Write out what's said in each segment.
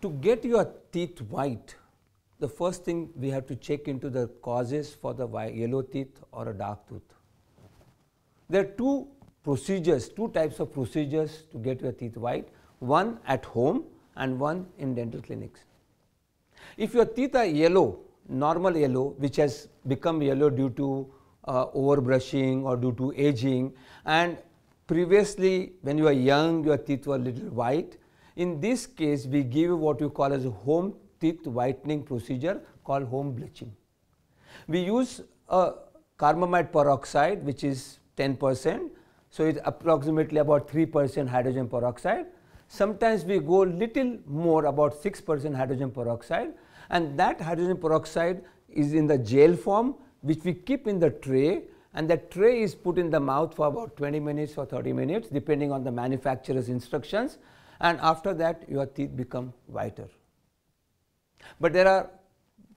To get your teeth white, the first thing we have to check into the causes for the yellow teeth or a dark tooth. There are two procedures, two types of procedures to get your teeth white, one at home and one in dental clinics. If your teeth are yellow, normal yellow which has become yellow due to uh, overbrushing or due to aging and previously when you are young your teeth were little white in this case, we give what you call as home teeth whitening procedure called home bleaching. We use a carbamide peroxide which is 10 percent. So, it is approximately about 3 percent hydrogen peroxide. Sometimes we go little more about 6 percent hydrogen peroxide and that hydrogen peroxide is in the gel form which we keep in the tray and that tray is put in the mouth for about 20 minutes or 30 minutes depending on the manufacturer's instructions and after that your teeth become whiter. But there are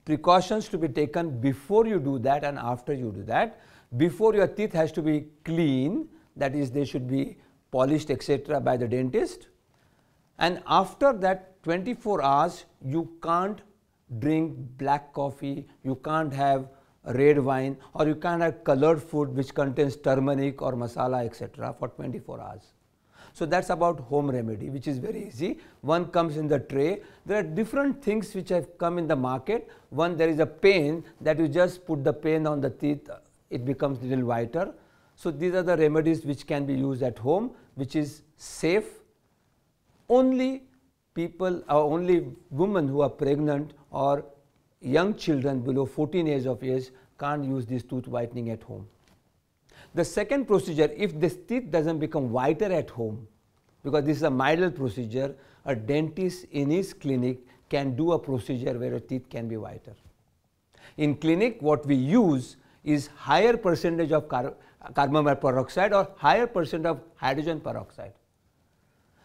precautions to be taken before you do that and after you do that. Before your teeth has to be clean that is they should be polished etc. by the dentist and after that 24 hours you can't drink black coffee, you can't have red wine or you can't have colored food which contains turmeric or masala etc. for 24 hours. So, that is about home remedy which is very easy. One comes in the tray. There are different things which have come in the market. One there is a pen that you just put the pen on the teeth, uh, it becomes little whiter. So, these are the remedies which can be used at home which is safe. Only people or only women who are pregnant or young children below 14 years of age can't use this tooth whitening at home. The second procedure, if this teeth doesn't become whiter at home, because this is a milder procedure, a dentist in his clinic can do a procedure where a teeth can be whiter. In clinic, what we use is higher percentage of car carbamide peroxide or higher percent of hydrogen peroxide.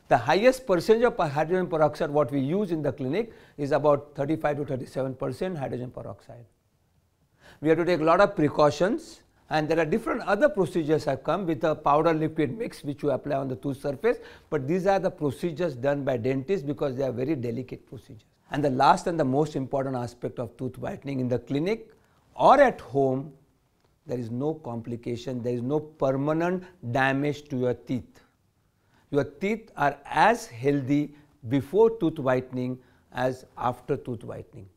The highest percentage of hydrogen peroxide what we use in the clinic is about 35 to 37 percent hydrogen peroxide. We have to take a lot of precautions and there are different other procedures have come with a powder liquid mix which you apply on the tooth surface, but these are the procedures done by dentists because they are very delicate procedures. And the last and the most important aspect of tooth whitening in the clinic or at home, there is no complication, there is no permanent damage to your teeth. Your teeth are as healthy before tooth whitening as after tooth whitening.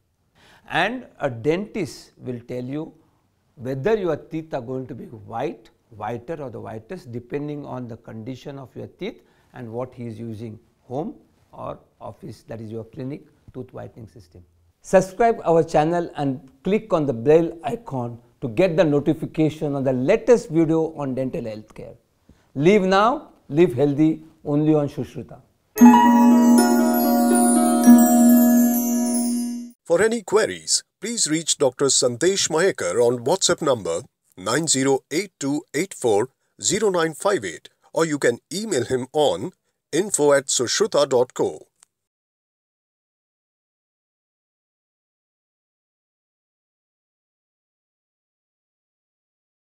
And a dentist will tell you whether your teeth are going to be white, whiter or the whitest depending on the condition of your teeth and what he is using home or office that is your clinic tooth whitening system. Subscribe our channel and click on the bell icon to get the notification on the latest video on dental healthcare. Leave now, live healthy only on Sushruta. For any queries, please reach Dr. Sandesh Mayekar on WhatsApp number 9082840958 or you can email him on info at sushruta.co.